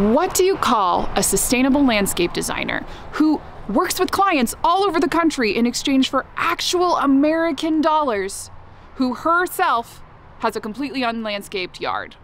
What do you call a sustainable landscape designer who works with clients all over the country in exchange for actual American dollars, who herself has a completely unlandscaped yard?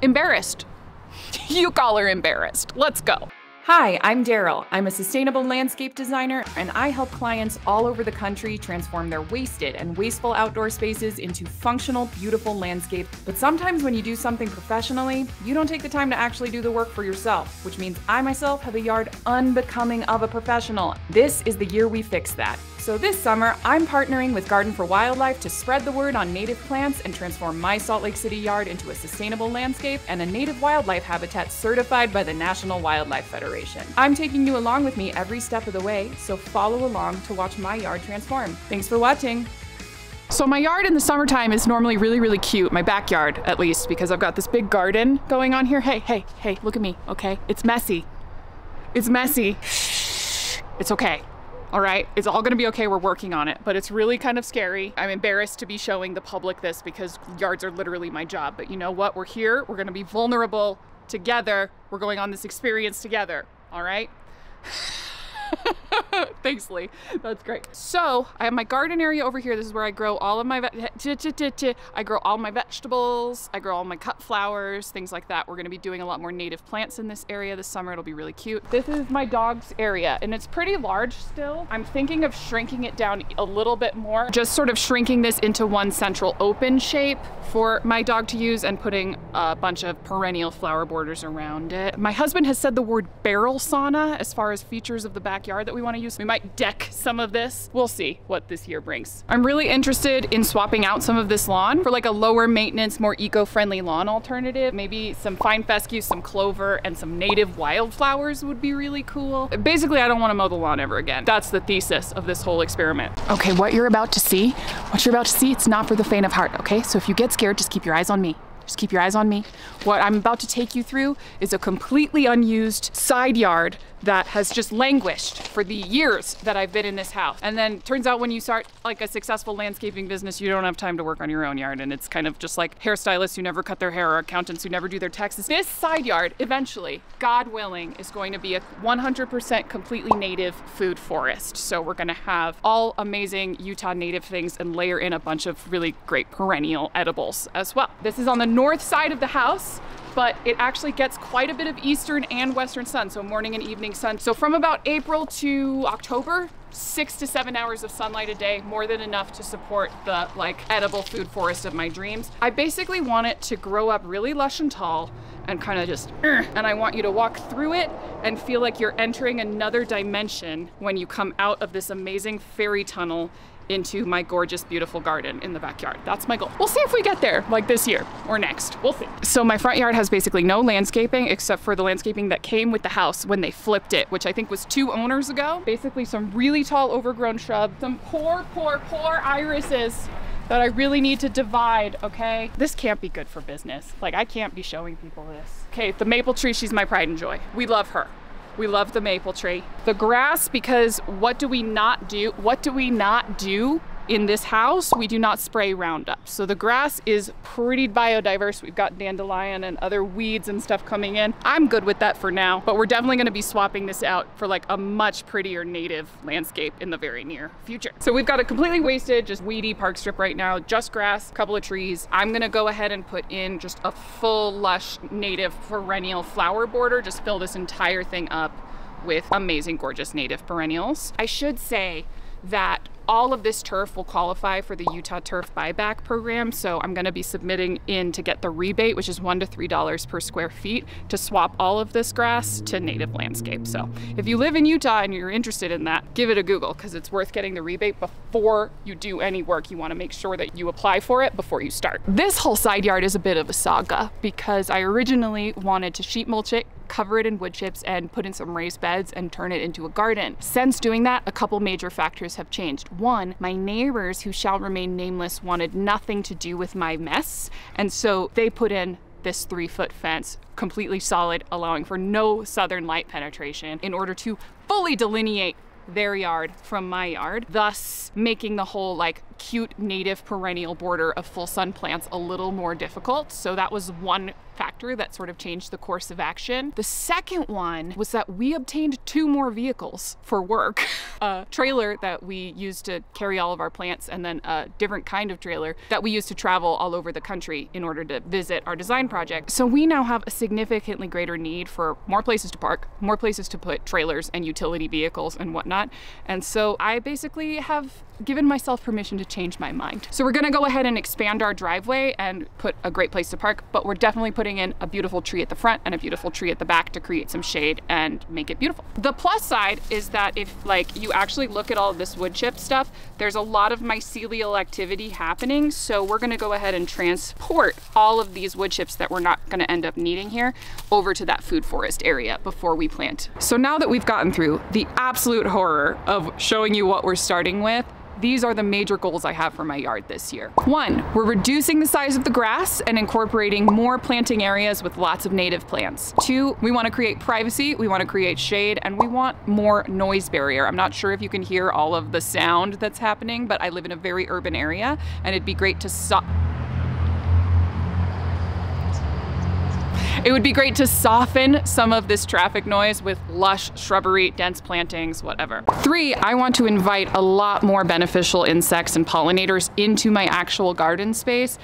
Embarrassed. you call her embarrassed. Let's go. Hi, I'm Daryl. I'm a sustainable landscape designer, and I help clients all over the country transform their wasted and wasteful outdoor spaces into functional, beautiful landscapes. But sometimes when you do something professionally, you don't take the time to actually do the work for yourself, which means I myself have a yard unbecoming of a professional. This is the year we fix that. So this summer, I'm partnering with Garden for Wildlife to spread the word on native plants and transform my Salt Lake City yard into a sustainable landscape and a native wildlife habitat certified by the National Wildlife Federation. I'm taking you along with me every step of the way, so follow along to watch my yard transform. Thanks for watching. So my yard in the summertime is normally really, really cute. My backyard, at least, because I've got this big garden going on here. Hey, hey, hey, look at me, okay? It's messy. It's messy. It's okay all right? It's all gonna be okay, we're working on it, but it's really kind of scary. I'm embarrassed to be showing the public this because yards are literally my job, but you know what? We're here, we're gonna be vulnerable together, we're going on this experience together, all right? Thanks, Lee. That's great. So I have my garden area over here. This is where I grow all of my I grow all my vegetables. I grow all my cut flowers, things like that. We're going to be doing a lot more native plants in this area this summer. It'll be really cute. This is my dog's area, and it's pretty large still. I'm thinking of shrinking it down a little bit more, just sort of shrinking this into one central open shape for my dog to use and putting a bunch of perennial flower borders around it. My husband has said the word barrel sauna as far as features of the backyard that we want to use. We might deck some of this. We'll see what this year brings. I'm really interested in swapping out some of this lawn for like a lower maintenance, more eco-friendly lawn alternative. Maybe some fine fescue, some clover, and some native wildflowers would be really cool. Basically, I don't want to mow the lawn ever again. That's the thesis of this whole experiment. Okay, what you're about to see, what you're about to see, it's not for the faint of heart, okay? So if you get scared, just keep your eyes on me. Just keep your eyes on me. What I'm about to take you through is a completely unused side yard that has just languished for the years that I've been in this house. And then turns out when you start like a successful landscaping business, you don't have time to work on your own yard. And it's kind of just like hairstylists who never cut their hair or accountants who never do their taxes. This side yard, eventually, God willing, is going to be a 100% completely native food forest. So we're gonna have all amazing Utah native things and layer in a bunch of really great perennial edibles as well. This is on the north side of the house but it actually gets quite a bit of eastern and western sun, so morning and evening sun. So from about April to October, six to seven hours of sunlight a day, more than enough to support the like edible food forest of my dreams. I basically want it to grow up really lush and tall and kind of just, and I want you to walk through it and feel like you're entering another dimension when you come out of this amazing fairy tunnel into my gorgeous, beautiful garden in the backyard. That's my goal. We'll see if we get there like this year or next. We'll see. So my front yard has basically no landscaping except for the landscaping that came with the house when they flipped it, which I think was two owners ago. Basically some really tall overgrown shrubs, some poor, poor, poor irises that I really need to divide, okay? This can't be good for business. Like I can't be showing people this. Okay, the maple tree, she's my pride and joy. We love her. We love the maple tree. The grass, because what do we not do? What do we not do in this house, we do not spray Roundup. So the grass is pretty biodiverse. We've got dandelion and other weeds and stuff coming in. I'm good with that for now, but we're definitely gonna be swapping this out for like a much prettier native landscape in the very near future. So we've got a completely wasted, just weedy park strip right now, just grass, couple of trees. I'm gonna go ahead and put in just a full lush native perennial flower border, just fill this entire thing up with amazing, gorgeous native perennials. I should say that all of this turf will qualify for the Utah Turf Buyback Program. So I'm gonna be submitting in to get the rebate, which is one to $3 per square feet to swap all of this grass to native landscape. So if you live in Utah and you're interested in that, give it a Google because it's worth getting the rebate before you do any work. You wanna make sure that you apply for it before you start. This whole side yard is a bit of a saga because I originally wanted to sheet mulch it cover it in wood chips and put in some raised beds and turn it into a garden. Since doing that, a couple major factors have changed. One, my neighbors who shall remain nameless wanted nothing to do with my mess. And so they put in this three foot fence, completely solid, allowing for no southern light penetration in order to fully delineate their yard from my yard, thus making the whole like cute native perennial border of full sun plants a little more difficult. So that was one factor that sort of changed the course of action. The second one was that we obtained two more vehicles for work. a trailer that we used to carry all of our plants and then a different kind of trailer that we used to travel all over the country in order to visit our design project. So we now have a significantly greater need for more places to park, more places to put trailers and utility vehicles and whatnot. And so I basically have given myself permission to change my mind. So we're gonna go ahead and expand our driveway and put a great place to park, but we're definitely putting in a beautiful tree at the front and a beautiful tree at the back to create some shade and make it beautiful. The plus side is that if like you actually look at all this wood chip stuff, there's a lot of mycelial activity happening. So we're gonna go ahead and transport all of these wood chips that we're not gonna end up needing here over to that food forest area before we plant. So now that we've gotten through the absolute horror of showing you what we're starting with, these are the major goals I have for my yard this year. One, we're reducing the size of the grass and incorporating more planting areas with lots of native plants. Two, we wanna create privacy, we wanna create shade, and we want more noise barrier. I'm not sure if you can hear all of the sound that's happening, but I live in a very urban area and it'd be great to stop It would be great to soften some of this traffic noise with lush shrubbery, dense plantings, whatever. Three, I want to invite a lot more beneficial insects and pollinators into my actual garden space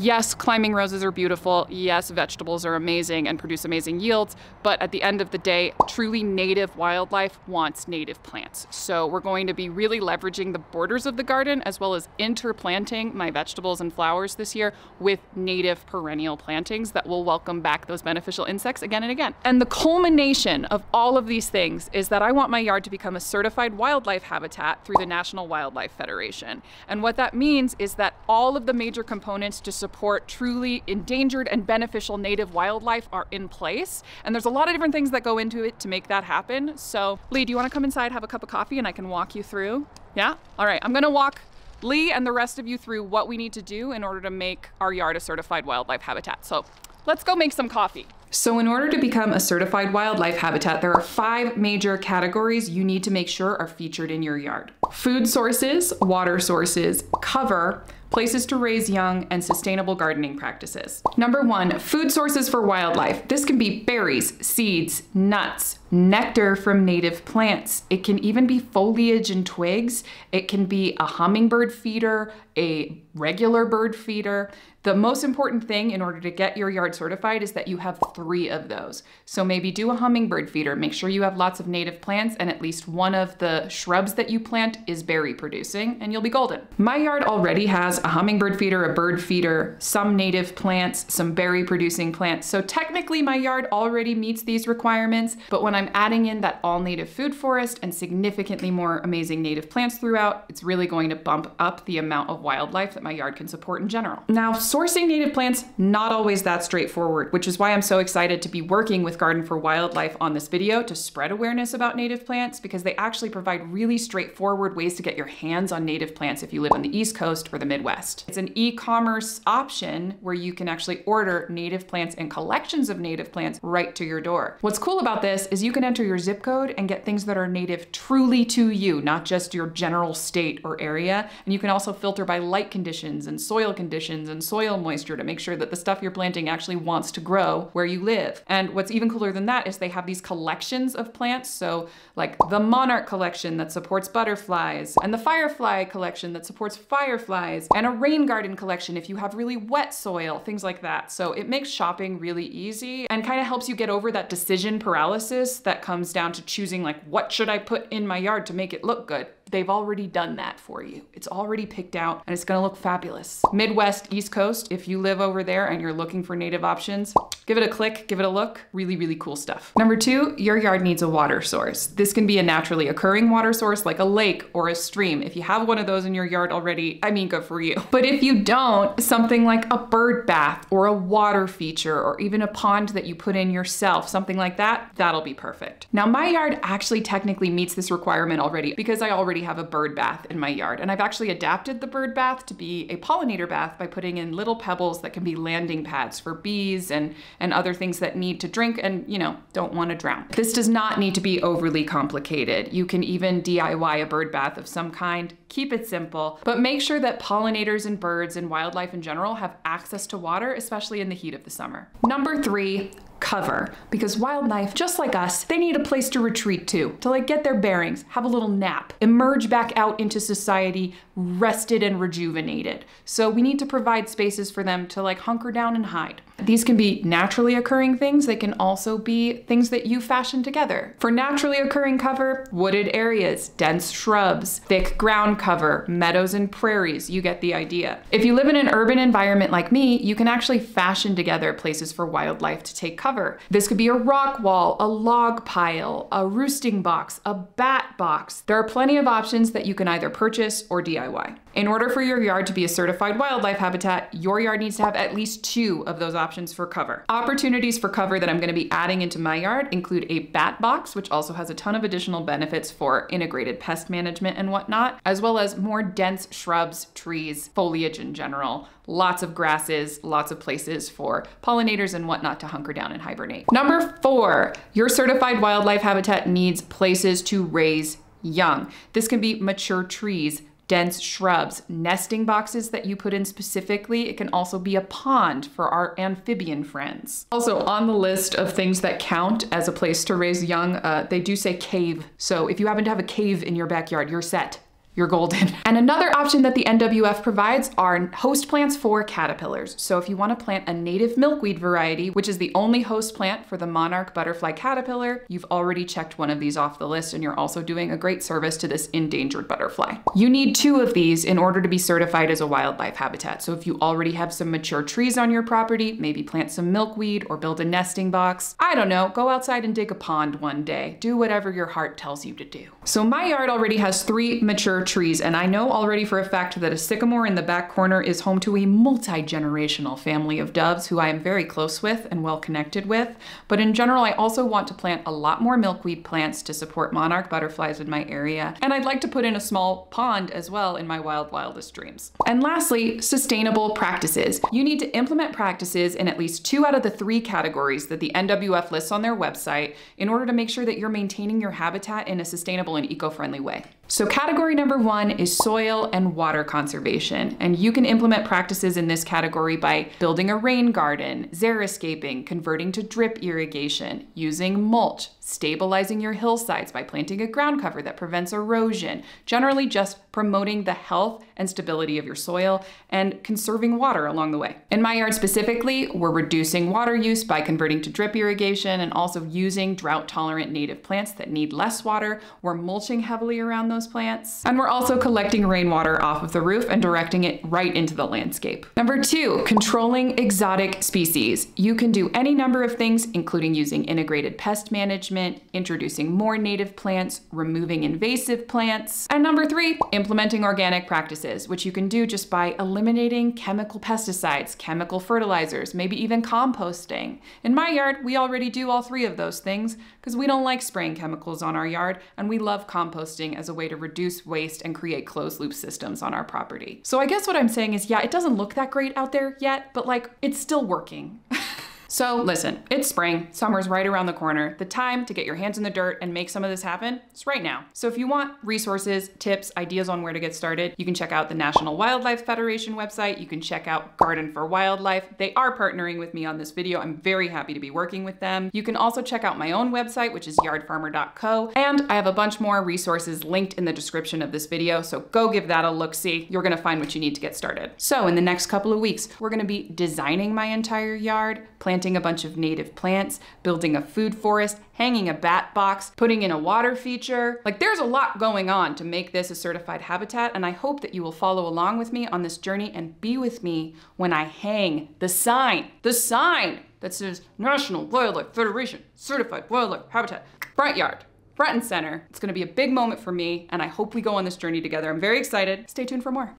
yes, climbing roses are beautiful. Yes, vegetables are amazing and produce amazing yields. But at the end of the day, truly native wildlife wants native plants. So we're going to be really leveraging the borders of the garden as well as interplanting my vegetables and flowers this year with native perennial plantings that will welcome back those beneficial insects again and again. And the culmination of all of these things is that I want my yard to become a certified wildlife habitat through the National Wildlife Federation. And what that means is that all of the major components to support support truly endangered and beneficial native wildlife are in place. And there's a lot of different things that go into it to make that happen. So Lee, do you wanna come inside, have a cup of coffee and I can walk you through? Yeah? All right, I'm gonna walk Lee and the rest of you through what we need to do in order to make our yard a certified wildlife habitat. So let's go make some coffee. So in order to become a certified wildlife habitat, there are five major categories you need to make sure are featured in your yard. Food sources, water sources, cover, places to raise young, and sustainable gardening practices. Number one, food sources for wildlife. This can be berries, seeds, nuts, nectar from native plants. It can even be foliage and twigs. It can be a hummingbird feeder, a regular bird feeder. The most important thing in order to get your yard certified is that you have three of those. So maybe do a hummingbird feeder. Make sure you have lots of native plants and at least one of the shrubs that you plant is berry producing and you'll be golden. My yard already has a hummingbird feeder, a bird feeder, some native plants, some berry producing plants. So technically my yard already meets these requirements, but when I'm adding in that all native food forest and significantly more amazing native plants throughout, it's really going to bump up the amount of wildlife that my yard can support in general. Now, sourcing native plants, not always that straightforward, which is why I'm so excited to be working with Garden for Wildlife on this video to spread awareness about native plants because they actually provide really straightforward ways to get your hands on native plants if you live on the East Coast or the Midwest. It's an e-commerce option where you can actually order native plants and collections of native plants right to your door. What's cool about this is you can enter your zip code and get things that are native truly to you, not just your general state or area. And you can also filter by light conditions and soil conditions and soil moisture to make sure that the stuff you're planting actually wants to grow where you live. And what's even cooler than that is they have these collections of plants. So like the monarch collection that supports butterflies and the firefly collection that supports fireflies and a rain garden collection if you have really wet soil, things like that. So it makes shopping really easy and kind of helps you get over that decision paralysis that comes down to choosing like, what should I put in my yard to make it look good? they've already done that for you. It's already picked out and it's gonna look fabulous. Midwest, East Coast, if you live over there and you're looking for native options, give it a click, give it a look. Really, really cool stuff. Number two, your yard needs a water source. This can be a naturally occurring water source like a lake or a stream. If you have one of those in your yard already, I mean, good for you. But if you don't, something like a bird bath or a water feature or even a pond that you put in yourself, something like that, that'll be perfect. Now my yard actually technically meets this requirement already because I already already have a bird bath in my yard. And I've actually adapted the bird bath to be a pollinator bath by putting in little pebbles that can be landing pads for bees and, and other things that need to drink and, you know, don't want to drown. This does not need to be overly complicated. You can even DIY a bird bath of some kind. Keep it simple, but make sure that pollinators and birds and wildlife in general have access to water, especially in the heat of the summer. Number three, cover because wildlife just like us they need a place to retreat to to like get their bearings have a little nap emerge back out into society rested and rejuvenated so we need to provide spaces for them to like hunker down and hide these can be naturally occurring things they can also be things that you fashion together for naturally occurring cover wooded areas dense shrubs thick ground cover meadows and prairies you get the idea if you live in an urban environment like me you can actually fashion together places for wildlife to take cover. This could be a rock wall, a log pile, a roosting box, a bat box. There are plenty of options that you can either purchase or DIY. In order for your yard to be a certified wildlife habitat, your yard needs to have at least two of those options for cover. Opportunities for cover that I'm gonna be adding into my yard include a bat box, which also has a ton of additional benefits for integrated pest management and whatnot, as well as more dense shrubs, trees, foliage in general, lots of grasses, lots of places for pollinators and whatnot to hunker down and hibernate. Number four, your certified wildlife habitat needs places to raise young. This can be mature trees, dense shrubs, nesting boxes that you put in specifically. It can also be a pond for our amphibian friends. Also on the list of things that count as a place to raise young, uh, they do say cave. So if you happen to have a cave in your backyard, you're set you're golden. And another option that the NWF provides are host plants for caterpillars. So if you want to plant a native milkweed variety, which is the only host plant for the monarch butterfly caterpillar, you've already checked one of these off the list and you're also doing a great service to this endangered butterfly. You need two of these in order to be certified as a wildlife habitat. So if you already have some mature trees on your property, maybe plant some milkweed or build a nesting box. I don't know, go outside and dig a pond one day. Do whatever your heart tells you to do. So my yard already has three mature trees, and I know already for a fact that a sycamore in the back corner is home to a multi-generational family of doves who I am very close with and well connected with. But in general, I also want to plant a lot more milkweed plants to support monarch butterflies in my area. And I'd like to put in a small pond as well in my wild wildest dreams. And lastly, sustainable practices. You need to implement practices in at least two out of the three categories that the NWF lists on their website in order to make sure that you're maintaining your habitat in a sustainable and eco-friendly way. So category number one is soil and water conservation. And you can implement practices in this category by building a rain garden, xeriscaping, converting to drip irrigation, using mulch, stabilizing your hillsides by planting a ground cover that prevents erosion, generally just promoting the health and stability of your soil and conserving water along the way. In my yard specifically, we're reducing water use by converting to drip irrigation and also using drought tolerant native plants that need less water. We're mulching heavily around those plants. And we're also collecting rainwater off of the roof and directing it right into the landscape. Number two, controlling exotic species. You can do any number of things, including using integrated pest management, introducing more native plants, removing invasive plants. And number three, implementing organic practices, which you can do just by eliminating chemical pesticides, chemical fertilizers, maybe even composting. In my yard, we already do all three of those things because we don't like spraying chemicals on our yard and we love composting as a way to reduce waste and create closed loop systems on our property. So I guess what I'm saying is, yeah, it doesn't look that great out there yet, but like it's still working. So listen, it's spring, summer's right around the corner. The time to get your hands in the dirt and make some of this happen is right now. So if you want resources, tips, ideas on where to get started, you can check out the National Wildlife Federation website. You can check out Garden for Wildlife. They are partnering with me on this video. I'm very happy to be working with them. You can also check out my own website, which is yardfarmer.co. And I have a bunch more resources linked in the description of this video. So go give that a look see. You're gonna find what you need to get started. So in the next couple of weeks, we're gonna be designing my entire yard, planting planting a bunch of native plants, building a food forest, hanging a bat box, putting in a water feature. Like there's a lot going on to make this a certified habitat and I hope that you will follow along with me on this journey and be with me when I hang the sign, the sign that says National Wildlife Federation Certified Wildlife Habitat Front Yard. Front and center. It's gonna be a big moment for me, and I hope we go on this journey together. I'm very excited. Stay tuned for more.